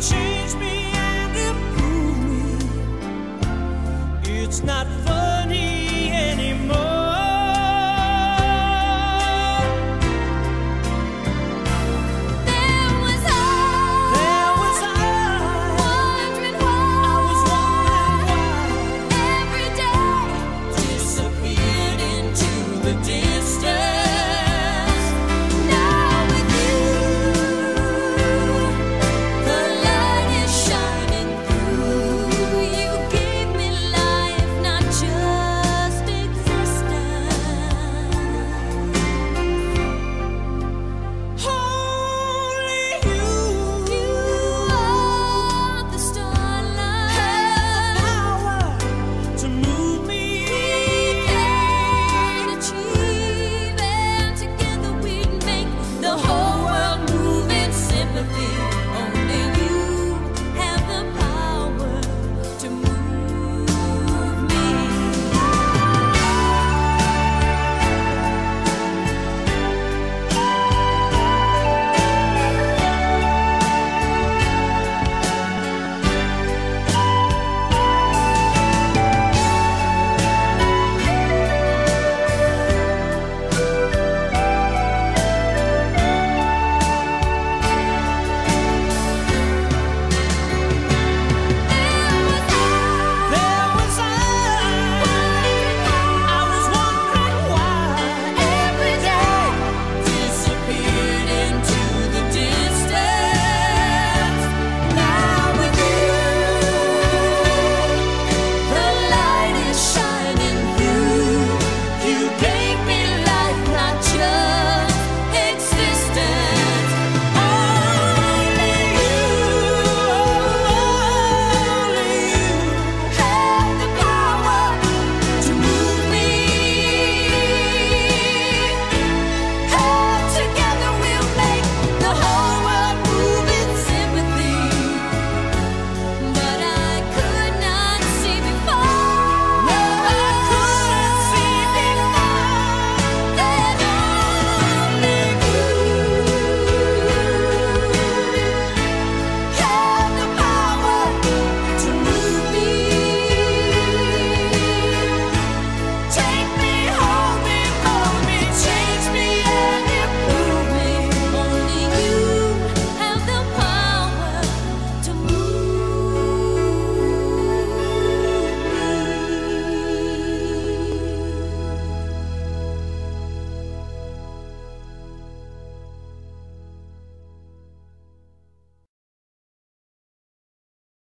watching.